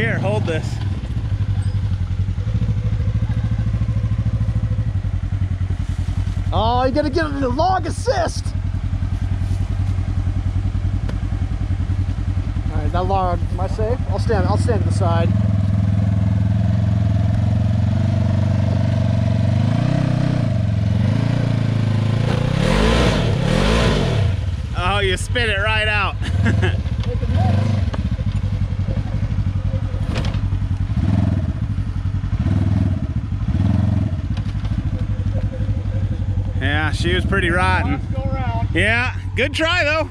Here, hold this. Oh, you gotta get a log assist. All right, that log, am I safe? I'll stand, I'll stand to the side. Oh, you spit it right out. she was pretty rotten. Yeah, good try though.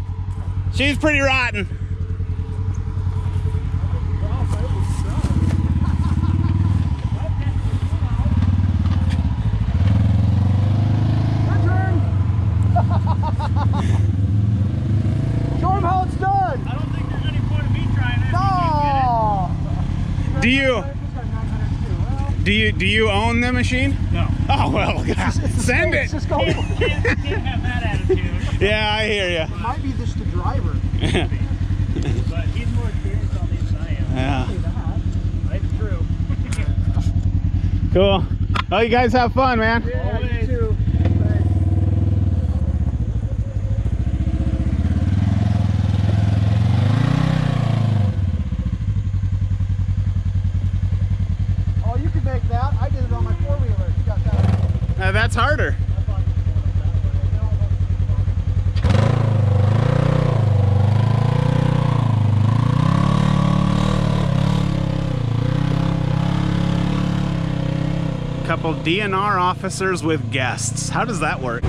She's pretty rotten. Show him how it's done. I don't think there's any point of me trying it. No. Do you do you do you own the machine? No. Oh well, send It's it. just going. Can't, can't have that attitude. Yeah, I hear you. Might be just the driver. But he's more experienced on these than I am. Yeah, That's true. cool. Oh, you guys have fun, man. Yeah, you Always. too. Oh, you can make that. I did it on my four wheeler. You got that. Uh, that's harder. Couple DNR officers with guests. How does that work?